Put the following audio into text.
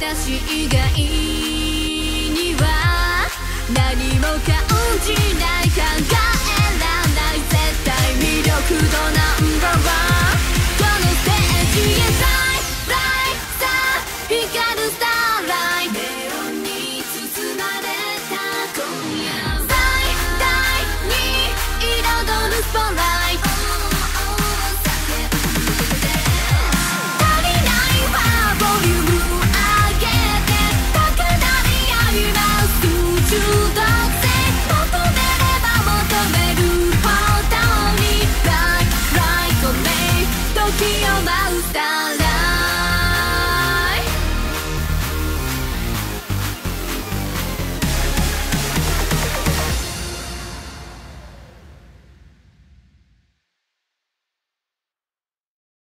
私以外には何も感じない考えらない絶対魅力度ナンバーワンこのステージへ Fly, fly, 光るスターライ Out. down.